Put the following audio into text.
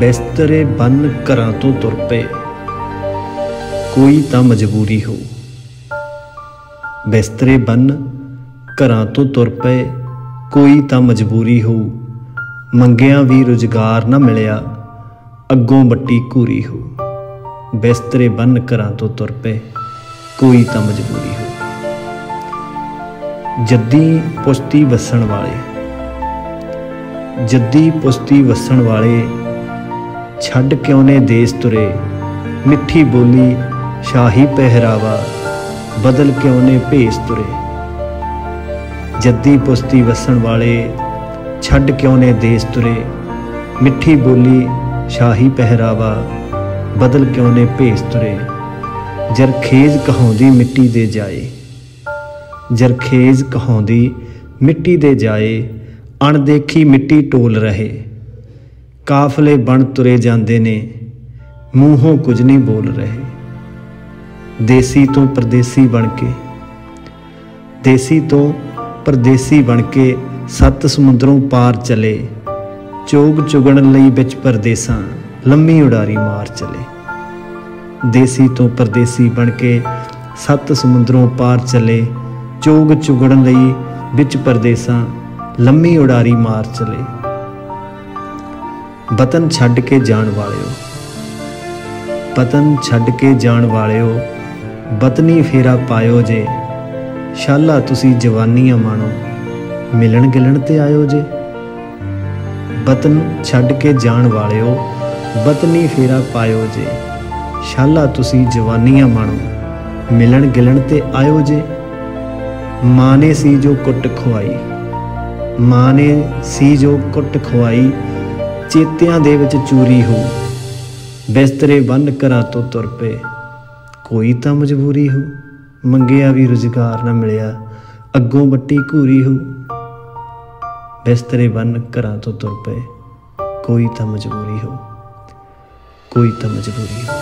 ਬਿਸਤਰੇ ਬੰਨ ਘਰਾਂ ਤੋਂ ਤੁਰ ਪਏ। ਕੋਈ ਤਾਂ ਮਜਬੂਰੀ ਹੋ। ਬਿਸਤਰੇ ਬੰਨ ਘਰਾਂ ਤੋਂ ਤੁਰ ਪਏ। ਕੋਈ ਤਾਂ ਮਜਬੂਰੀ ਹੋ। ਮੰਗਿਆ ਵੀ ਰੁਜ਼ਗਾਰ ਨਾ ਮਿਲਿਆ। ਅੱਗੋਂ ਬੱਟੀ ਘੂਰੀ ਹੋ। ਬਿਸਤਰੇ ਬੰਨ ਘਰਾਂ ਤੋਂ ਤੁਰ ਪਏ। ਕੋਈ ਤਾਂ ਮਜਬੂਰੀ ਹੋ। ਜੱਦੀ ਪੁਸ਼ਤੀ ਵਸਣ ਵਾਲੇ। ਜੱਦੀ ਪੁਸ਼ਤੀ ਵਸਣ ਵਾਲੇ ਛੱਡ ਕਿਉਂ ਨੇ ਦੇਸ ਤੁਰੇ? ਮਿੱਠੀ ਬੋਲੀ ਸ਼ਾਹੀ ਪਹਿਰਾਵਾ, ਬਦਲ ਕਿਉਂ ਨੇ ਭੇਸ ਤੁਰੇ? ਜੱਦੀ ਪੁਸ਼ਤੀ ਵਸਣ ਵਾਲੇ, ਛੱਡ ਕਿਉਂ ਨੇ ਦੇਸ ਤੁਰੇ? ਮਿੱਠੀ ਬੋਲੀ ਸ਼ਾਹੀ ਪਹਿਰਾਵਾ, ਬਦਲ ਕਿਉਂ ਨੇ ਭੇਸ ਤੁਰੇ? ਜਰਖੇਜ਼ ਕਹਾਉਂਦੀ ਮਿੱਟੀ ਦੇ ਜਾਏ ਜਰਖੇਜ਼ ਕਹਾਉਂਦੀ ਮਿੱਟੀ ਦੇ ਜਾਏ, ਅਣਦੇਖੀ ਮਿੱਟੀ ਟੋਲ ਰਹੇ। ਕਾਫਲੇ ਬਣ ਤੁਰੇ ਜਾਂਦੇ ਨੇ, ਮੂੰਹੋਂ ਕੁਝ ਨਹੀਂ ਬੋਲ ਰਹੇ। ਦੇਸੀ ਤੋਂ ਪਰਦੇਸੀ ਬਣ ਕੇ, ਦੇਸੀ ਤੋਂ ਪਰਦੇਸੀ ਬਣ ਕੇ ਸੱਤ ਸਮੁੰਦਰੋਂ ਪਾਰ ਚਲੇ, ਚੋਗ ਚੁਗਣ ਲਈ ਵਿੱਚ ਪਰਦੇਸਾਂ, ਲੰਮੀ ਉਡਾਰੀ ਮਾਰ ਚਲੇ। ਦੇਸੀ ਤੋਂ ਪਰਦੇਸੀ ਬਣ ਕੇ ਸੱਤ ਸਮੁੰਦਰੋਂ ਪਾਰ ਚਲੇ, ਚੋਗ ਚੁਗਣ ਲਈ ਵਿੱਚ ਪਰਦੇਸਾਂ, ਲੰਮੀ ਉਡਾਰੀ ਮਾਰ ਚਲੇ। ਵਤਨ ਛੱਡ ਕੇ ਜਾਣ ਵਾਲਿਓ। ਵਤਨ ਛੱਡ ਕੇ ਜਾਣ ਵਾਲਿਓ ਵਤਨੀ ਫੇਰਾ ਪਾਇਓ ਜੇ। ਸ਼ਾਲਾ ਤੁਸੀਂ ਜਵਾਨੀਆਂ ਮਾਣੋ, ਮਿਲਣ ਗਿਲਣ ਤੇ ਆਇਓ ਜੇ। ਵਤਨ ਛੱਡ ਕੇ ਜਾਣ ਵਾਲਿਓ ਵਤਨੀ ਫੇਰਾ ਪਾਇਓ ਜੇ। ਸ਼ਾਲਾ ਤੁਸੀਂ ਜਵਾਨੀਆਂ ਮਾਣੋ, ਮਿਲਣ ਗਿਲਣ ਤੇ ਆਇਓ ਜੇ। ਮਾਂ ਨੇ ਸੀ ਜੋ ਕੁੱਟ ਖਵਾਈ ਮਾਂ ਨੇ ਸੀ ਜੋ ਕੁੱਟ ਖਵਾਈ ਚੇਤਿਆਂ ਦੇ ਵਿੱਚ ਚੂਰੀ ਹੋ। ਬਿਸਤਰੇ ਬੰਨ ਘਰਾਂ ਤੋਂ ਤੁਰ ਪਏ। ਕੋਈ ਤਾਂ ਮਜਬੂਰੀ ਹੋ। ਮੰਗਿਆ ਵੀ ਰੁਜ਼ਗਾਰ ਨਾ ਮਿਲਿਆ। ਅੱਗੋਂ ਬੱਟੀ ਘੂਰੀ ਹੋ। ਬਿਸਤਰੇ ਬੰਨ ਘਰਾਂ ਤੋਂ ਤੁਰ ਪਏ। ਕੋਈ ਤਾਂ ਮਜਬੂਰੀ ਹੋ। ਕੋਈ ਤਾਂ ਮਜਬੂਰੀ ਹੋ।